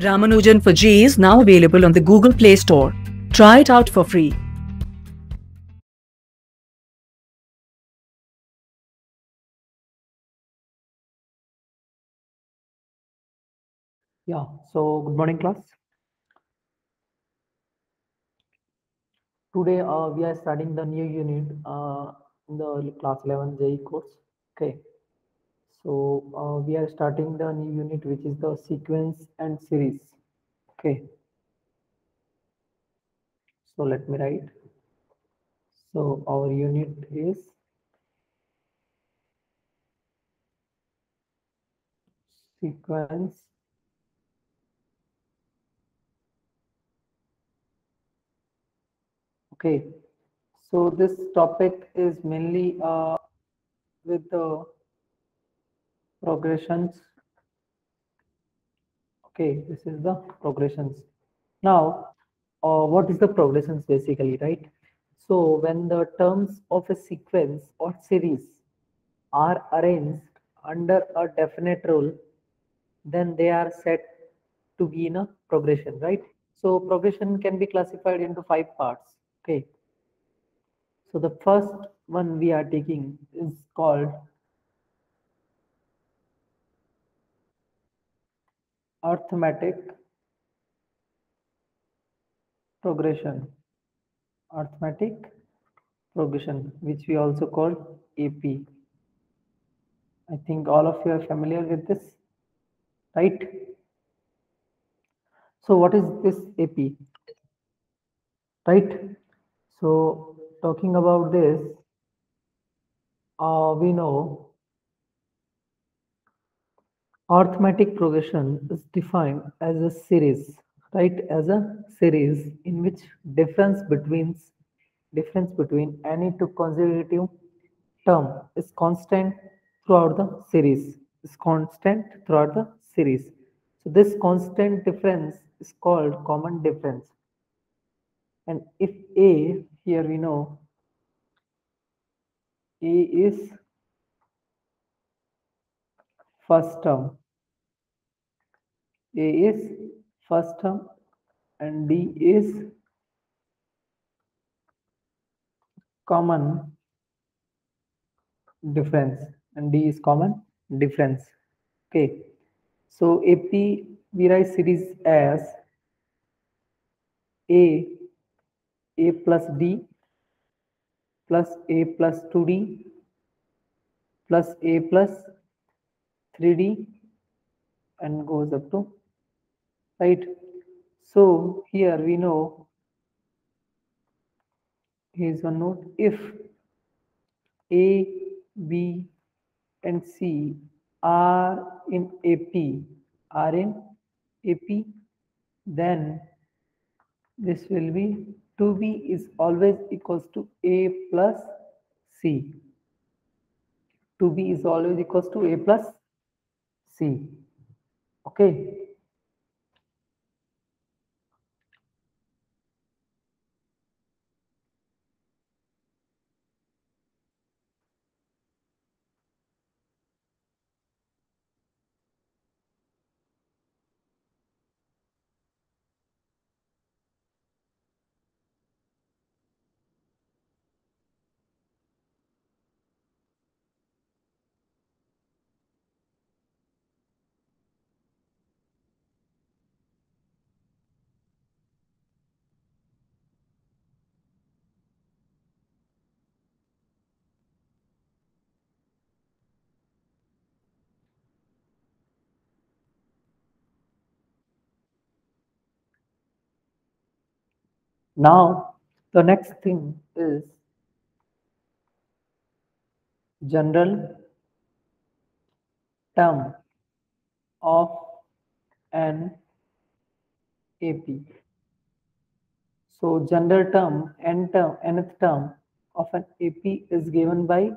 Ramanujan for JEE is now available on the Google Play Store. Try it out for free. Yeah, so good morning, class. Today, uh, we are starting the new unit uh, in the class 11 JEE course. Okay, so uh, we are starting the new unit, which is the sequence and series. Okay, so let me write. So our unit is sequence Okay, so this topic is mainly uh, with the progressions. Okay, this is the progressions. Now, uh, what is the progressions basically, right? So when the terms of a sequence or series are arranged under a definite rule, then they are set to be in a progression, right? So progression can be classified into five parts. Okay. So the first one we are taking is called arithmetic progression. Arithmetic progression, which we also call AP. I think all of you are familiar with this, right? So what is this AP? Right? So talking about this, uh, we know arithmetic progression is defined as a series, right? As a series in which difference between difference between any two consecutive term is constant throughout the series. Is constant throughout the series. So this constant difference is called common difference. And if A, here we know A is first term, A is first term and D is common difference and D is common difference. Okay. So AP we write series as A a plus d plus a plus 2d plus a plus 3d and goes up to right? So here we know here's one note. If a b and c are in ap are in ap then this will be 2b is always equals to a plus c. 2b is always equals to a plus c. Okay Now, the next thing is general term of an AP. So, general term, n term, nth term of an AP is given by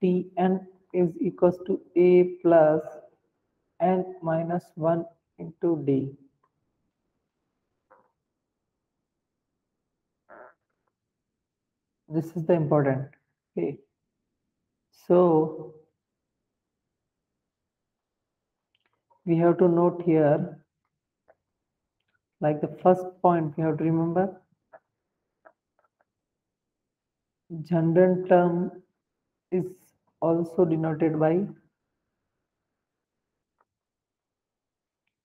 Tn is equals to A plus n minus 1 into D. this is the important okay? So we have to note here like the first point we have to remember general term is also denoted by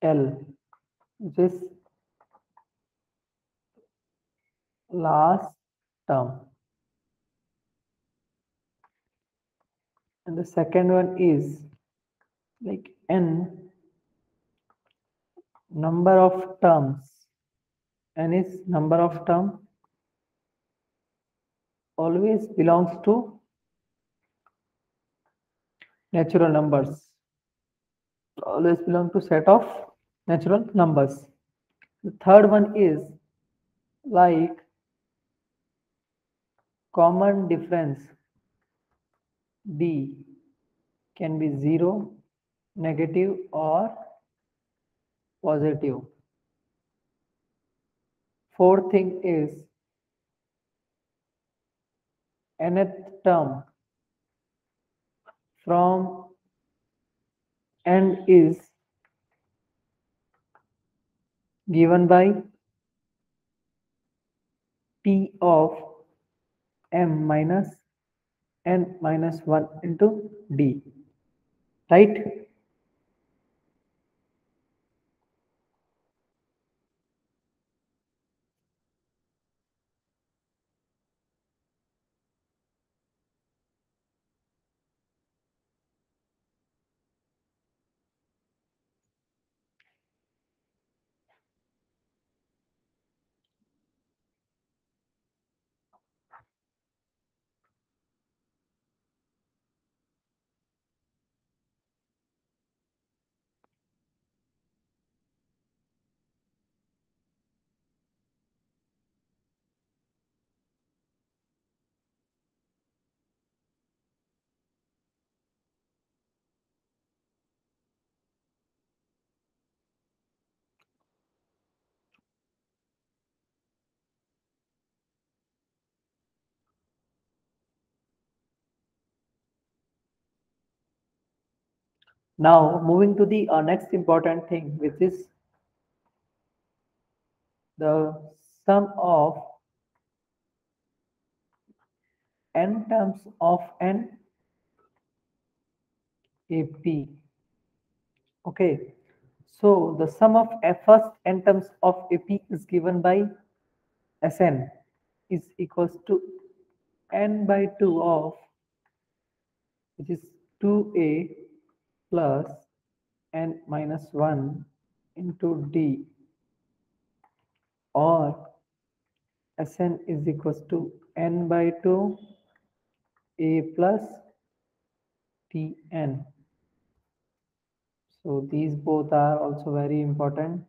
L which is last term and the second one is like n number of terms. N is number of term. Always belongs to natural numbers. Always belong to set of natural numbers. The third one is like common difference d can be 0 negative or positive. positive fourth thing is nth term from n is given by p of m minus n minus 1 into d. Right Now, moving to the uh, next important thing, which is the sum of n terms of n AP. Okay, so the sum of first n terms of AP is given by Sn is equals to n by 2 of which is 2a plus n minus 1 into d or Sn is equals to n by 2 a plus tn. So these both are also very important.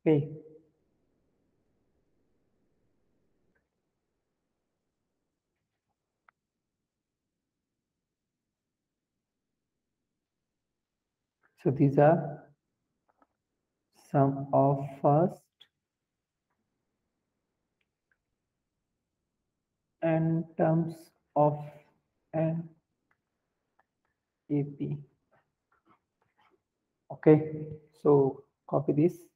Okay. So these are sum of first and terms of an AP. Okay, so copy this.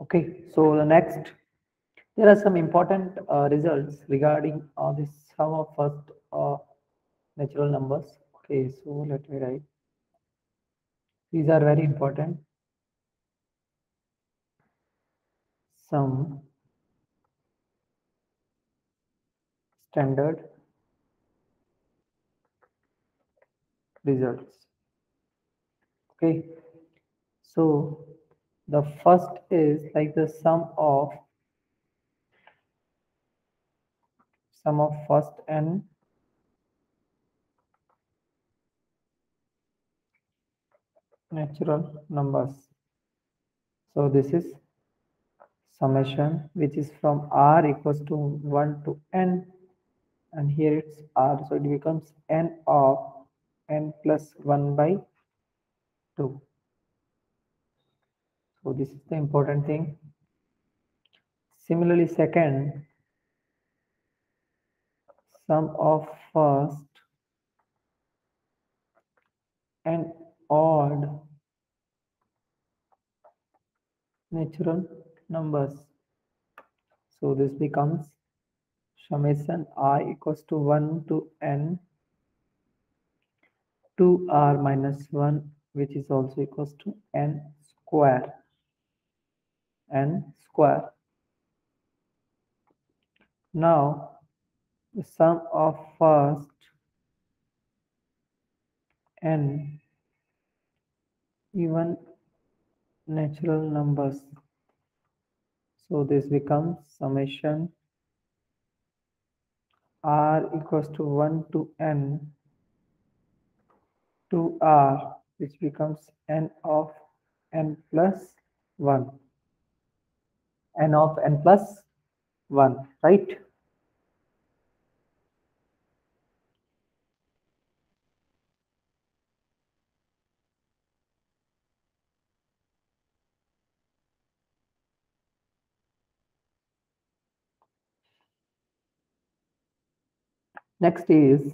Okay, so the next, there are some important uh, results regarding uh, this sum of first uh, natural numbers. Okay, so let me write. These are very important. Sum standard results. Okay, so the first is like the sum of sum of first n natural numbers. So this is summation which is from r equals to 1 to n and here it's r so it becomes n of n plus 1 by 2 so this is the important thing. Similarly second sum of first and odd natural numbers. So this becomes summation i equals to 1 to n 2r minus 1 which is also equals to n square n square. Now the sum of first n even natural numbers. So this becomes summation r equals to 1 to n to r which becomes n of n plus 1 n of n plus 1 right? Next is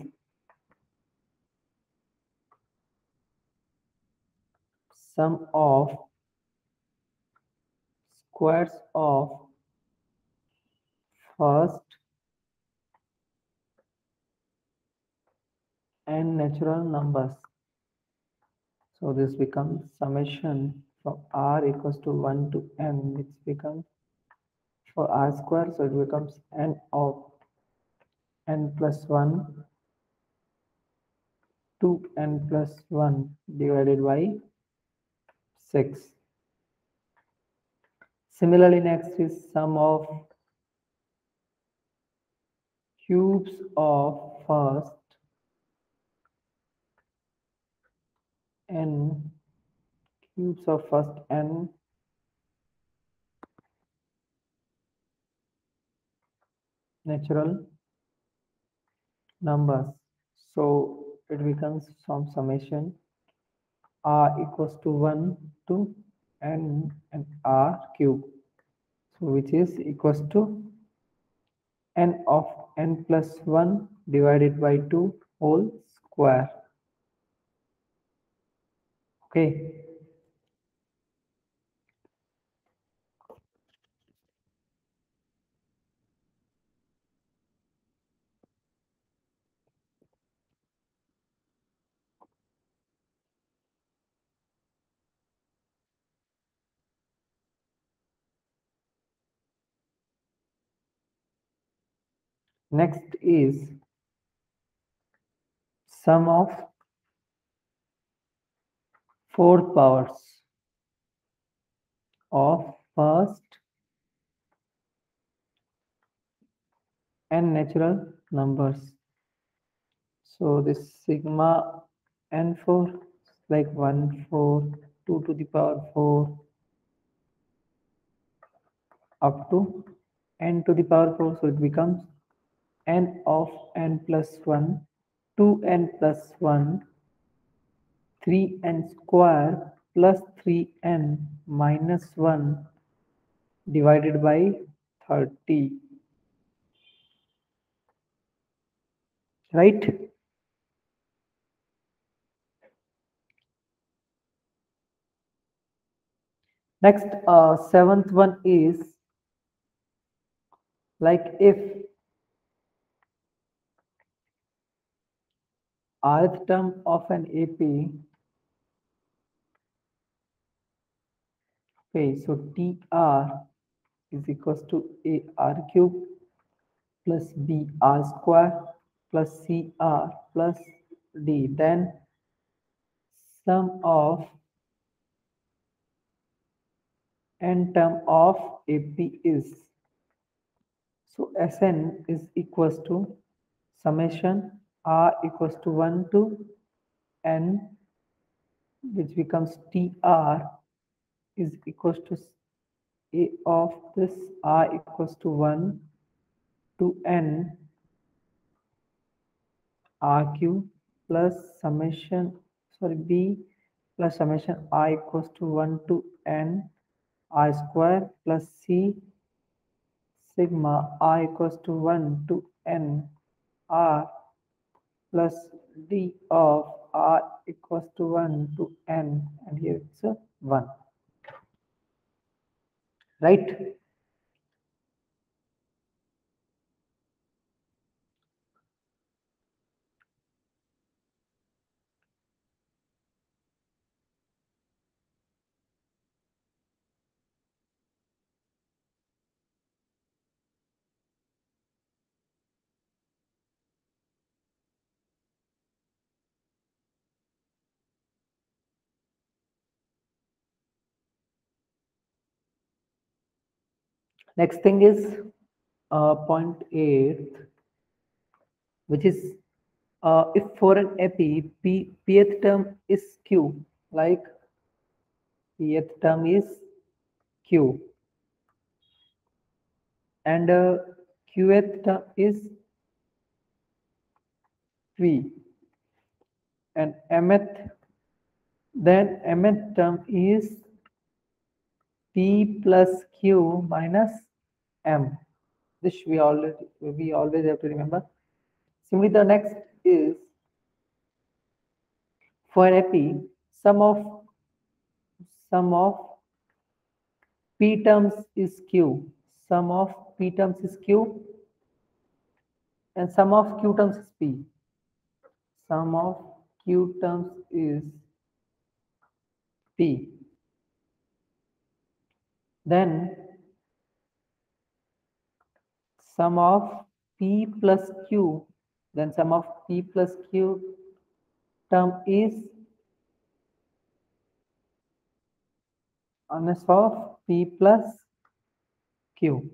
sum of squares of first n natural numbers. So this becomes summation from r equals to 1 to n. Which becomes for r square so it becomes n of n plus 1 to n plus 1 divided by 6 similarly next is sum of cubes of first n cubes of first n. Natural numbers. So it becomes some summation. R equals to 1 to n and r cube. So which is equals to n of n plus 1 divided by 2 whole square. Okay Next is sum of fourth powers of first n natural numbers. So this sigma n4 like 1, 4, 2 to the power 4 up to n to the power 4. So it becomes n of n plus 1, 2n plus 1, 3n square plus 3n minus 1 divided by 30. Right? Next, uh, seventh one is like if rth term of an AP. Okay, so TR is equals to AR cube plus BR square plus CR plus D. Then sum of n term of AP is so Sn is equals to summation R equals to 1 to n which becomes TR is equals to A of this R equals to 1 to n RQ plus summation sorry B plus summation I equals to 1 to n I square plus C sigma I equals to 1 to n R plus d of r equals to 1 to n. And here it's a 1 right next thing is uh, point 8 which is uh, if for an AP p pth term is q like pth term is q. And uh, qth term is v and mth then mth term is p plus q minus m this we already we always have to remember. Similarly the next is for AP sum of sum of p terms is q. Sum of p terms is q and sum of q terms is p. Sum of q terms is p. Then sum of p plus q. Then sum of p plus q term is honest of p plus q.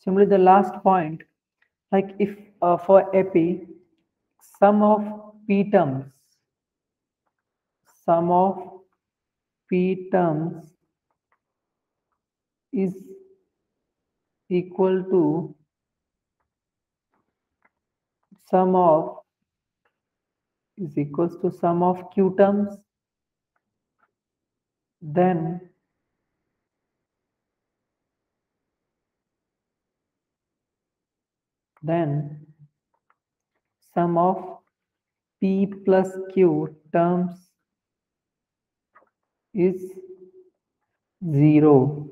Similarly the last point like if uh, for AP sum of p terms sum of p terms is equal to sum of is equals to sum of q terms then then sum of p plus q terms is zero.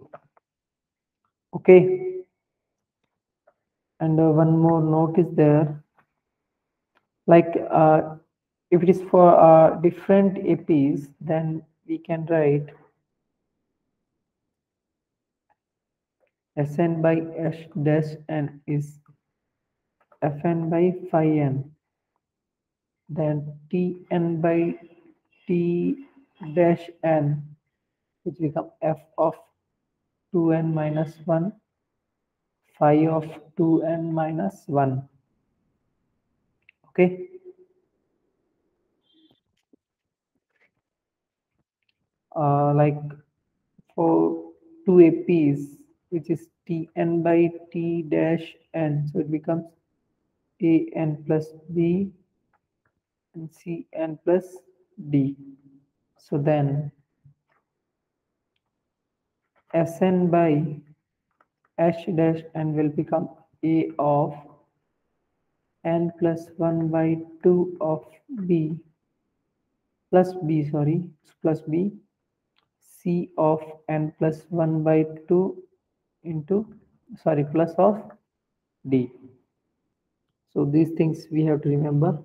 Okay and uh, one more note is there. Like uh, if it is for uh, different APs then we can write Sn by S dash n is Fn by phi n then Tn by T dash n which become f of 2n minus 1 phi of 2n minus 1 okay? Uh, like for two APs which is Tn by T dash n. So it becomes an plus b and cn plus d. So then Sn by h dash n will become a of n plus 1 by 2 of b plus b sorry plus b c of n plus 1 by 2 into sorry plus of d. So these things we have to remember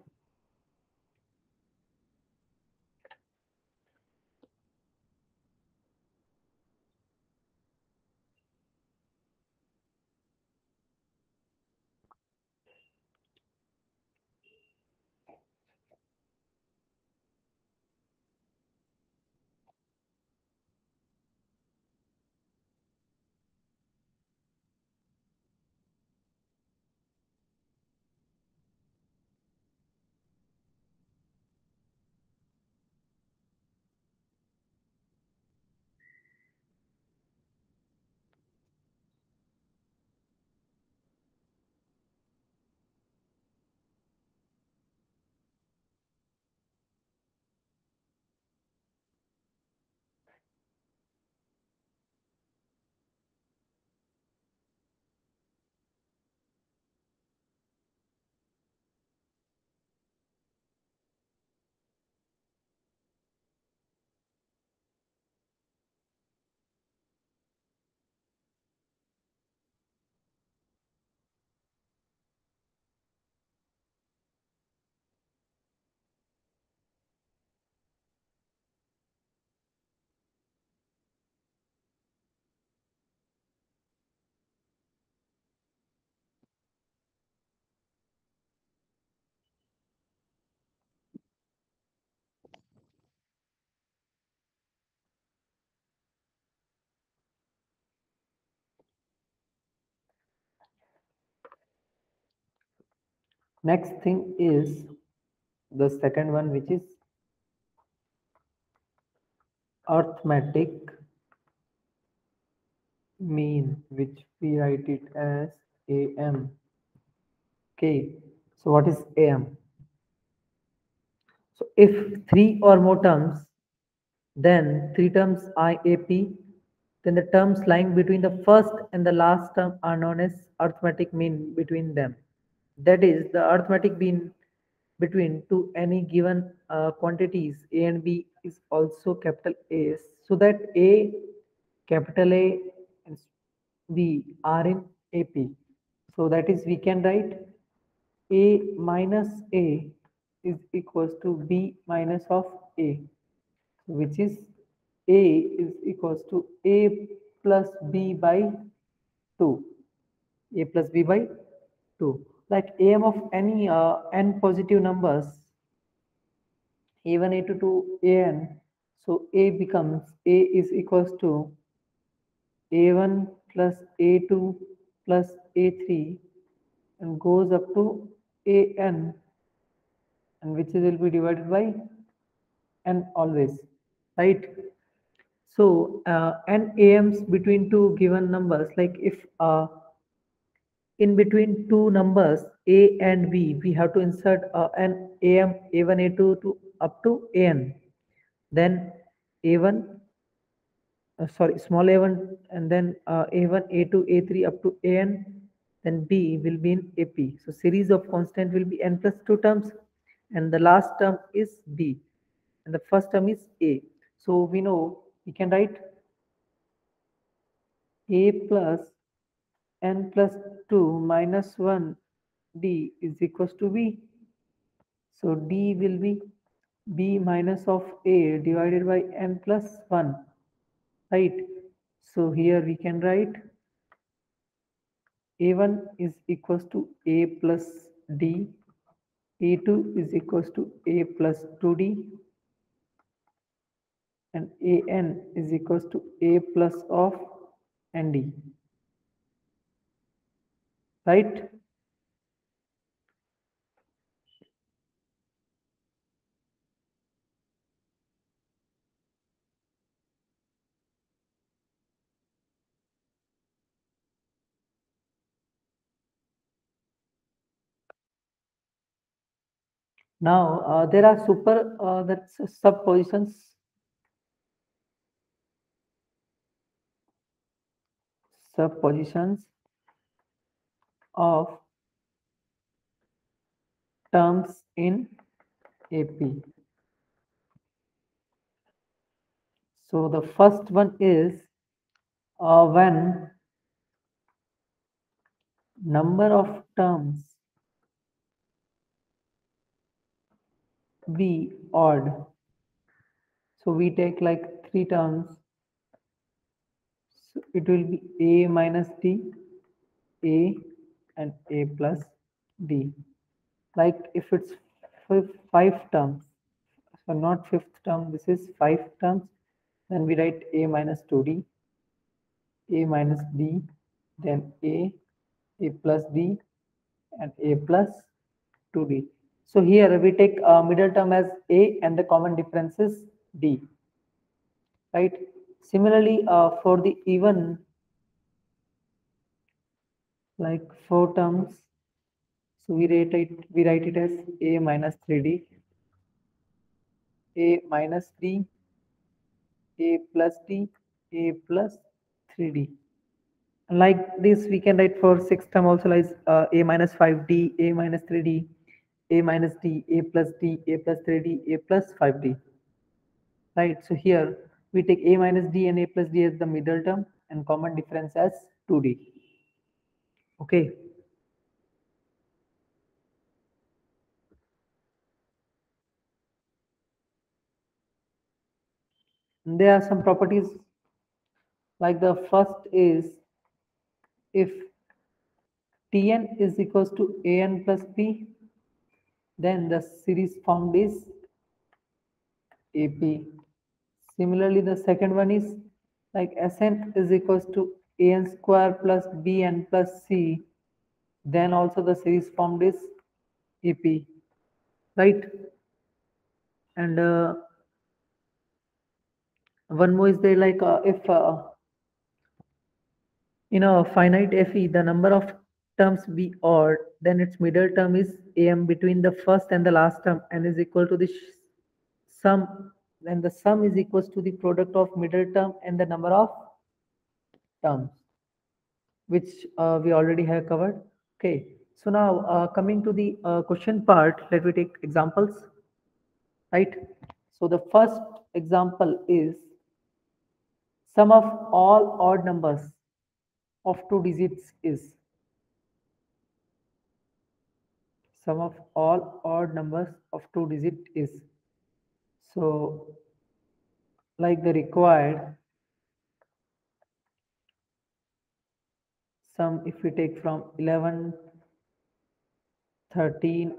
next thing is the second one which is arithmetic mean which we write it as am okay so what is am so if three or more terms then three terms iap then the terms lying between the first and the last term are known as arithmetic mean between them that is the arithmetic mean between two any given uh, quantities a and b is also capital A. So that a capital A and b are in AP so that is we can write a minus a is equals to b minus of a which is a is equals to a plus b by 2 a plus b by 2 like am of any uh, n positive numbers a1 a2 to an so a becomes a is equals to a1 plus a2 plus a3 and goes up to an and which is will be divided by n always right? So uh, n ams between two given numbers like if uh, in between two numbers a and b we have to insert uh, an am a1 a2 to up to an then a1 uh, sorry small a1 and then uh, a1 a2 a3 up to an then b will be in ap so series of constant will be n plus 2 terms and the last term is b and the first term is a. So we know we can write a plus n plus 2 minus 1 d is equals to b. So d will be b minus of a divided by n plus 1, right? So here we can write a1 is equals to a plus d, a2 is equals to a plus 2d, and an is equals to a plus of nd right? Now uh, there are super uh, that's subpositions. Subpositions of terms in AP. So the first one is uh, when number of terms be odd. So we take like three terms. So it will be a minus d, a and a plus d. Like if it's fi- five terms, so not fifth term, this is five terms, then we write a minus 2d, a minus d, then a, a plus d, and a plus 2d. So here we take uh, middle term as a and the common difference is d. Right. Similarly, uh, for the even like four terms, so we write it we write it as a minus 3d, a minus d, a plus d, a plus 3d. Like this, we can write for six term also like uh, a minus 5d, a minus 3d, a minus d, a plus d, a plus 3d, a plus 5d. Right, so here we take a minus d and a plus d as the middle term and common difference as 2d. Okay. There are some properties like the first is if tn is equals to an plus b then the series formed is ap similarly the second one is like sn is equals to an square plus bn plus c then also the series formed is ap right? And uh, one more is there like uh, if uh, in a finite fe the number of terms be odd then its middle term is am between the first and the last term and is equal to the sum then the sum is equals to the product of middle term and the number of terms which uh, we already have covered. Okay so now uh, coming to the uh, question part let me take examples right? So the first example is sum of all odd numbers of two digits is sum of all odd numbers of two digit is. So like the required sum if we take from 11 13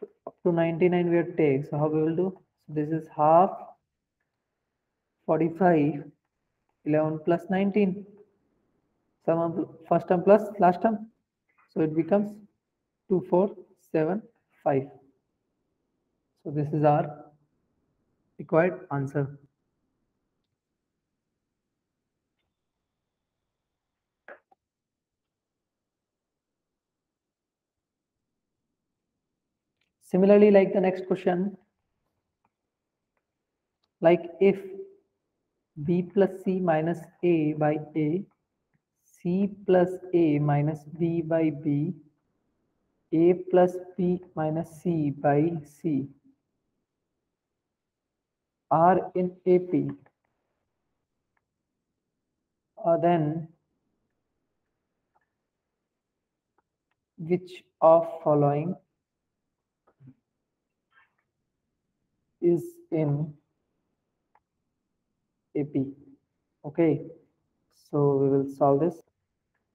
to- up to 99 we will take. So how we will do? So this is half 45 11 plus 19 sum first term plus last term. So it becomes 2475 so this is our required answer similarly like the next question like if b plus c minus a by a c plus a minus b by b a plus b minus c by c are in ap uh, then which of following is in AP. Okay, so we will solve this.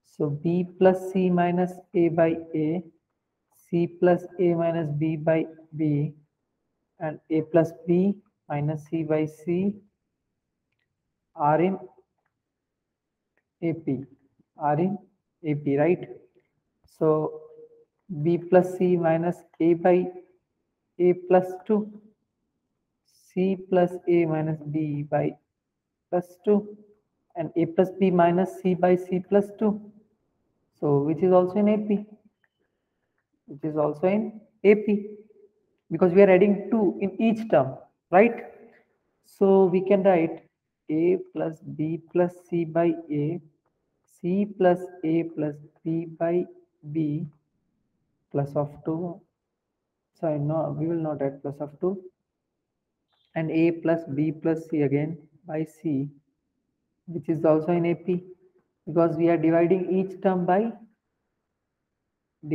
So B plus C minus A by A, C plus A minus B by B, and A plus B minus C by C are in AP, are in AP, right? So B plus C minus A by A plus 2, C plus A minus B by plus 2 and A plus B minus C by C plus 2. So which is also in AP, which is also in AP because we are adding 2 in each term, right? So we can write A plus B plus C by A, C plus A plus B by B plus of 2. Sorry, no, we will not add plus of 2 and a plus b plus c again by c which is also in ap because we are dividing each term by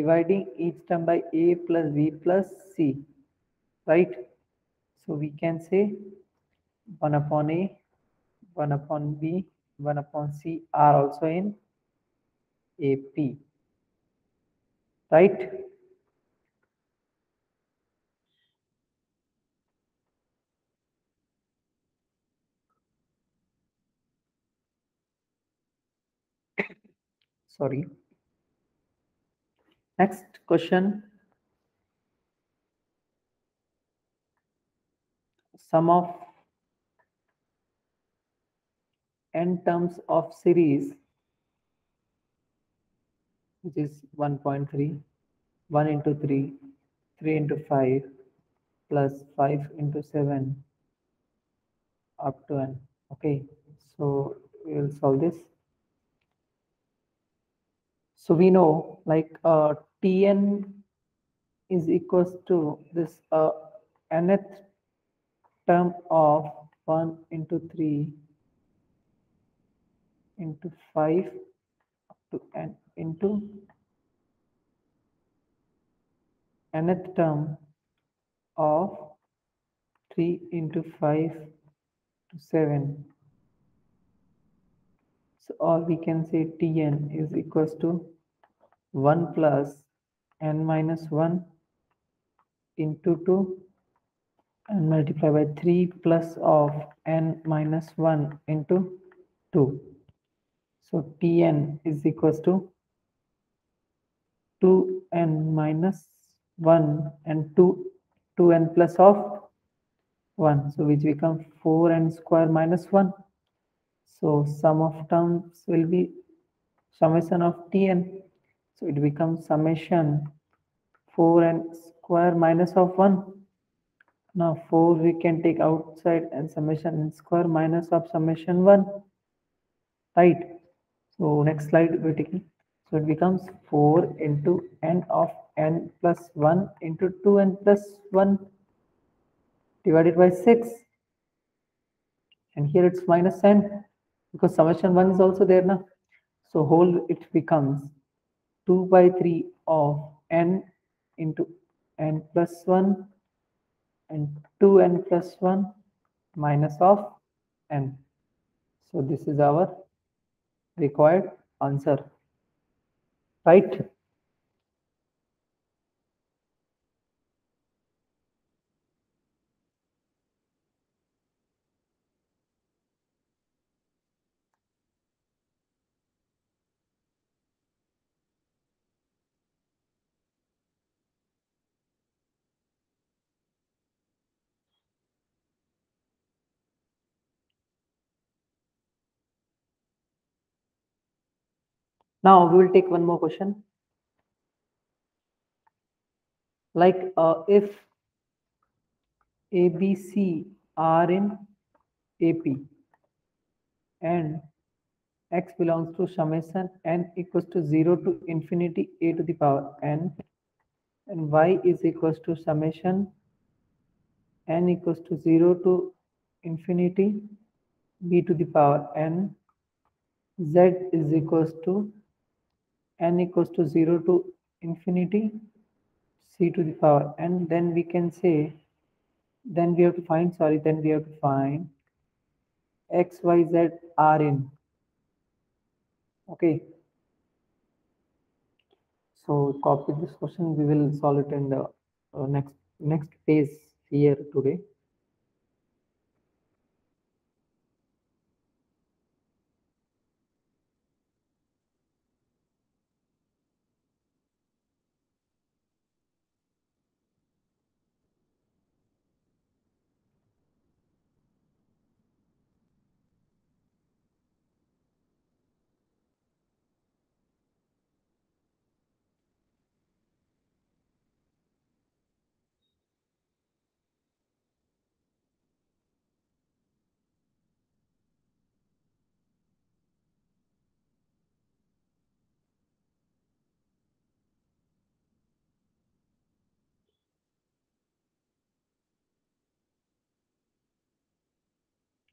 dividing each term by a plus b plus c right? So we can say 1 upon a 1 upon b 1 upon c are also in ap right sorry. Next question. Sum of n terms of series which is 1.3 1 into 3 3 into 5 plus 5 into 7 up to n. Okay so we will solve this so we know like uh, Tn is equals to this uh, nth term of 1 into 3 into 5 up to n into nth term of 3 into 5 to 7 so or we can say Tn is equals to 1 plus n minus 1 into 2 and multiply by 3 plus of n minus 1 into 2. So Tn is equals to 2n minus 1 and 2 2n plus of 1 so which become 4n square minus 1 so sum of terms will be summation of Tn so it becomes summation 4 and square minus of 1. Now 4 we can take outside and summation n square minus of summation 1. Right. So next slide we're taking. So it becomes 4 into n of n plus 1 into 2n plus 1 divided by 6. And here it's minus n because summation 1 is also there now. So whole it becomes 2 by 3 of n into n plus 1 and 2n plus 1 minus of n. So this is our required answer. Right? Now we will take one more question. Like uh, if ABC are in AP and x belongs to summation n equals to 0 to infinity a to the power n and y is equals to summation n equals to 0 to infinity b to the power n z is equals to n equals to 0 to infinity c to the power n then we can say then we have to find sorry then we have to find x y z are in okay. So copy this question. We will solve it in the uh, next next phase here today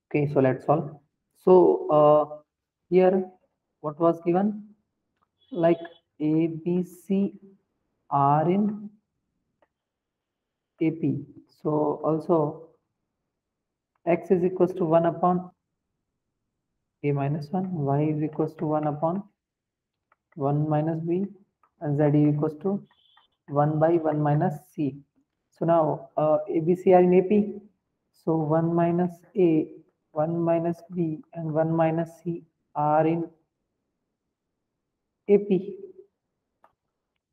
Okay, so let's solve. So uh, here, what was given? Like A, B, C are in AP. So also x is equals to 1 upon a minus 1, y is equals to 1 upon 1 minus b, and z is equals to 1 by 1 minus c. So now uh, ABC are in AP. So 1 minus a, 1 minus b, and 1 minus c are in AP.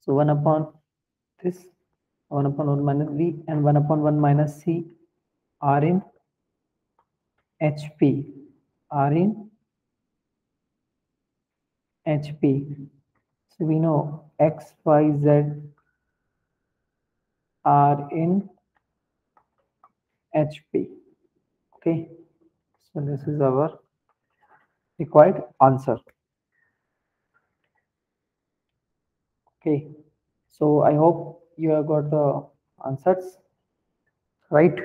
So 1 upon this, 1 upon 1 minus b, and 1 upon 1 minus c are in HP, are in HP. So we know X, Y, Z are in HP. Okay. So this is our required answer. Okay. So I hope you have got the answers right.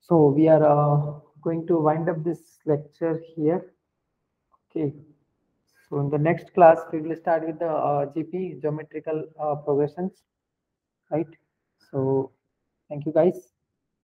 So we are uh, going to wind up this lecture here. Okay. So in the next class, we will start with the uh, GP geometrical uh, progressions, right? So thank you guys.